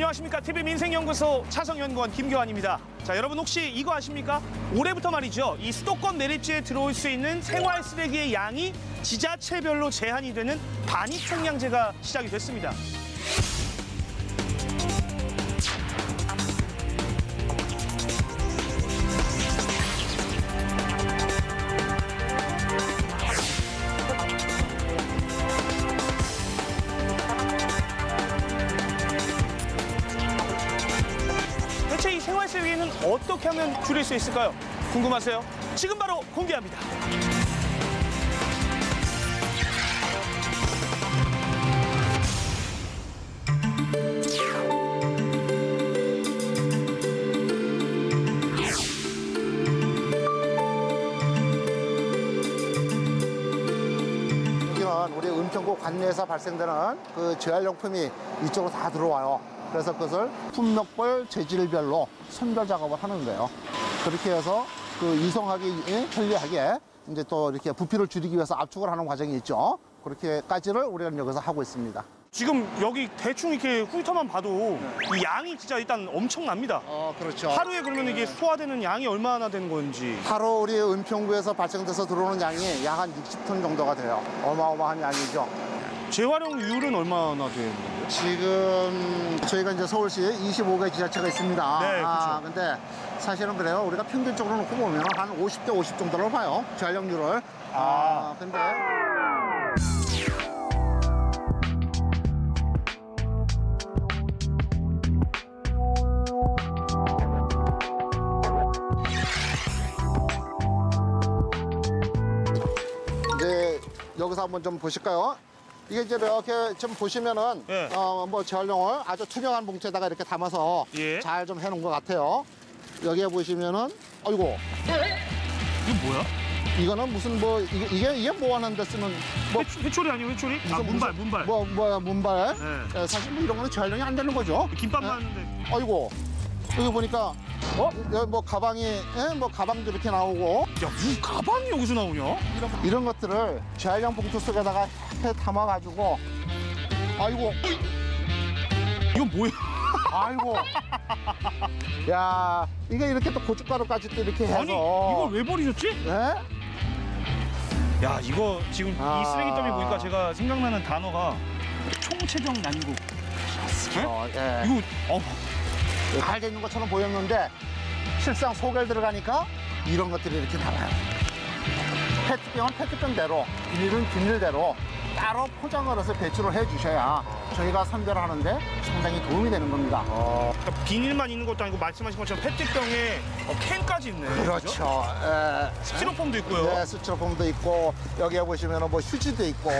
안녕하십니까 TV 민생연구소 차성연구원 김교환입니다. 자 여러분 혹시 이거 아십니까? 올해부터 말이죠 이 수도권 매립지에 들어올 수 있는 생활 쓰레기의 양이 지자체별로 제한이 되는 반입 총량제가 시작이 됐습니다. 생활 쓰레기는 어떻게 하면 줄일 수 있을까요? 궁금하세요? 지금 바로 공개합니다. 우리 은평구 관내에서 발생되는 그 재활용품이 이쪽으로 다 들어와요. 그래서 그것을 품목별 재질별로 선별 작업을 하는 거예요. 그렇게 해서 그 이송하기 예, 편리하게 이제 또 이렇게 부피를 줄이기 위해서 압축을 하는 과정이 있죠. 그렇게까지를 우리가 여기서 하고 있습니다. 지금 여기 대충 이렇게 훑어만 봐도 이 양이 진짜 일단 엄청납니다. 어, 그렇죠. 하루에 그러면 이게 소화되는 양이 얼마나 되는 건지. 하루 우리 은평구에서 발생돼서 들어오는 양이 약 한 60톤 정도가 돼요. 어마어마한 양이죠. 재활용률은 얼마나 되는 건가요? 지금 저희가 이제 서울시에 25개 지자체가 있습니다. 네, 아, 근데 사실은 그래요. 우리가 평균적으로 놓고 보면 한 50대 50 정도로 봐요. 재활용률을. 아, 근데 이제 여기서 한번 좀 보실까요? 이게 이제 이렇게 좀 보시면은 예. 어뭐 재활용을 아주 투명한 봉투에다가 이렇게 담아서 예. 잘 좀 해놓은 것 같아요. 여기에 보시면은 어이고 이거 뭐야? 이거는 무슨 뭐 이게 이게, 이게 뭐 하는데 쓰는 뭐 회, 회초리 아니에요 회초리? 아 문발 문발. 뭐 뭐야 문발. 네. 예, 사실 뭐 이런 거는 재활용이 안 되는 거죠. 김밥 네. 어이고 여기 보니까 어? 여기 뭐 가방이 예? 뭐 가방도 이렇게 나오고 야 무슨 가방이 여기서 나오냐? 이런, 이런 것들을 재활용 봉투 속에다가 해 담아가지고 아이고 이건 뭐야? 아이고. 야, 이게 이렇게 또 고춧가루까지 또 이렇게 해서. 아니 이걸 왜 버리셨지? 네? 야 이거 지금 아. 이 쓰레기더미 보니까 제가 생각나는 단어가 총체적 난국. 네? 어, 예. 이거 어 잘돼 있는 것처럼 보였는데 실상 속에 들어가니까 이런 것들이 이렇게 나와요. 페트병은 페트병대로, 비닐은 비닐대로 따로 포장을 해서 배출을 해 주셔야 저희가 선별하는데 상당히 도움이 되는 겁니다. 그러니까 비닐만 있는 것도 아니고 말씀하신 것처럼 페트병에 어, 캔까지 있네. 그죠? 그렇죠. 예. 스티로폼도 있고요. 네, 수치로폼도 있고 여기에 보시면 뭐 휴지도 있고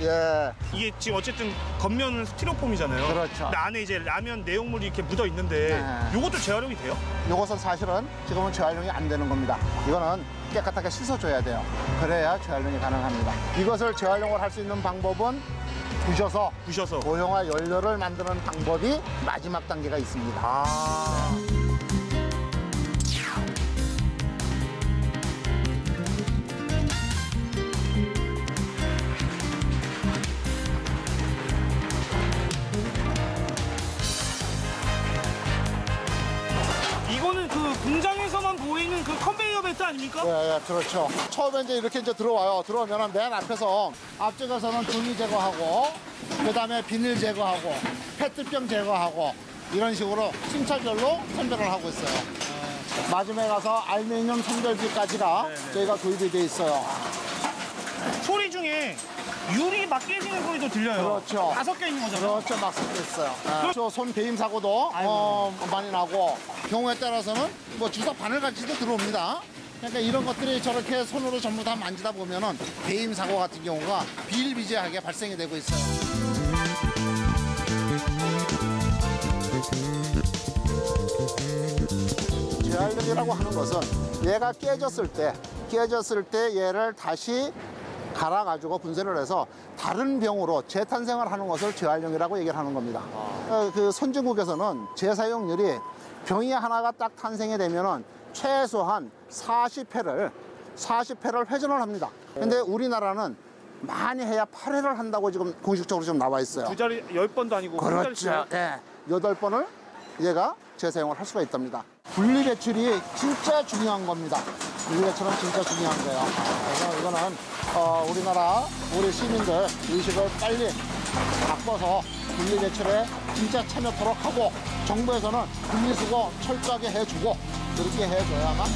예. 이게 지금 어쨌든 겉면은 스티로폼이잖아요. 그렇죠. 근데 안에 이제 라면 내용물이 이렇게 묻어 있는데 네. 이것도 재활용이 돼요? 이것은 사실은 지금은 재활용이 안 되는 겁니다. 이거는 깨끗하게 씻어줘야 돼요. 그래야 재활용이 가능합니다. 이것을 재활용을 할 수 있는 방법은 부셔서 부셔서. 고형화 연료를 만드는 방법이 마지막 단계가 있습니다. 아. 컨베이어 벨트 아닙니까? 예, 예, 그렇죠. 처음에 이제 이렇게 이제 들어와요. 들어오면 맨 앞에서 앞쪽에서는 종이 제거하고, 그 다음에 비닐 제거하고, 페트병 제거하고, 이런 식으로 순차별로 선별을 하고 있어요. 마지막에 가서 알루미늄 선별기까지가 네네. 저희가 도입이 돼 있어요. 소리 중에 유리 막 깨지는 소리도 들려요. 그렇죠. 다섯 개 있는 거잖아요. 그렇죠, 막 섞여 있어요. 저손 배임 사고도. 어, 많이 나고 경우에 따라서는 뭐 주사 바늘같이도 들어옵니다. 그러니까 이런 것들이 저렇게 손으로 전부 다 만지다 보면은 배임 사고 같은 경우가 비일비재하게 발생이 되고 있어요. 재활용이라고 하는 것은 얘가 깨졌을 때 깨졌을 때 얘를 다시 갈아가지고 분쇄를 해서 다른 병으로 재탄생을 하는 것을 재활용이라고 얘기를 하는 겁니다. 어, 그 선진국에서는 재사용률이 병이 하나가 딱 탄생이 되면은 최소한 40회를 40회를 회전을 합니다. 근데 우리나라는 많이 해야 8회를 한다고 지금 공식적으로 좀 나와 있어요. 두 자리 열 번도 아니고 한 자리 그렇죠. 예. 여덟 번을 얘가 재사용을 할 수가 있답니다. 분리배출이 진짜 중요한 겁니다. 분리배출은 진짜 중요한 거예요. 그래서 이거는 어, 우리나라 우리 시민들 의식을 빨리 바꿔서 분리배출에 진짜 참여토록 하고 정부에서는 분리수거 철저하게 해주고 그렇게 해줘야만